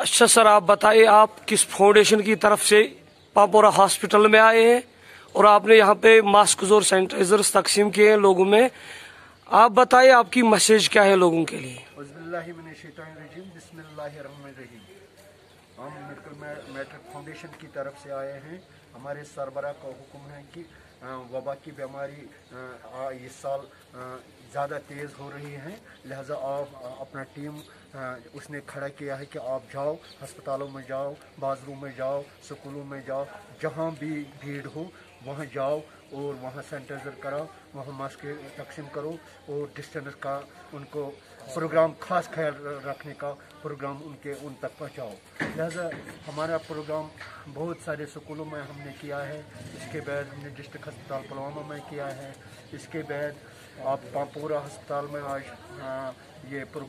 अच्छा सर, आप बताइए, आप किस फाउंडेशन की तरफ़ से पापोरा हॉस्पिटल में आए हैं? और आपने यहाँ पे मास्क और सैनिटाइजर तकसीम किए हैं लोगों में। आप बताइए, आपकी मैसेज क्या है लोगों के लिए? हम मेडिकल मैट्रिक फाउंडेशन की तरफ़ से आए हैं। हमारे सरबरा का हुक्म है कि वबा की बीमारी इस साल ज़्यादा तेज़ हो रही है। लिहाजा आप अपना टीम उसने खड़ा किया है कि आप जाओ हस्पतालों में जाओ बाजरों में जाओ, स्कूलों में जाओ, जहाँ भी भीड़ हो वहाँ जाओ और वहाँ सैनिटाइज़र कराओ, वहाँ मास्क तकसीम करो और डिस्टेंस का उनको प्रोग्राम खास ख्याल रखने का प्रोग्राम उनके, उन तक पहुँचाओ। लिहाजा हमारा प्रोग्राम बहुत सारे स्कूलों में हमने किया है। इसके बाद हमने डिस्ट्रिक्ट अस्पताल पुलवामा में किया है। इसके बाद आप पापोरा अस्पताल में आज ये प्रोग्राम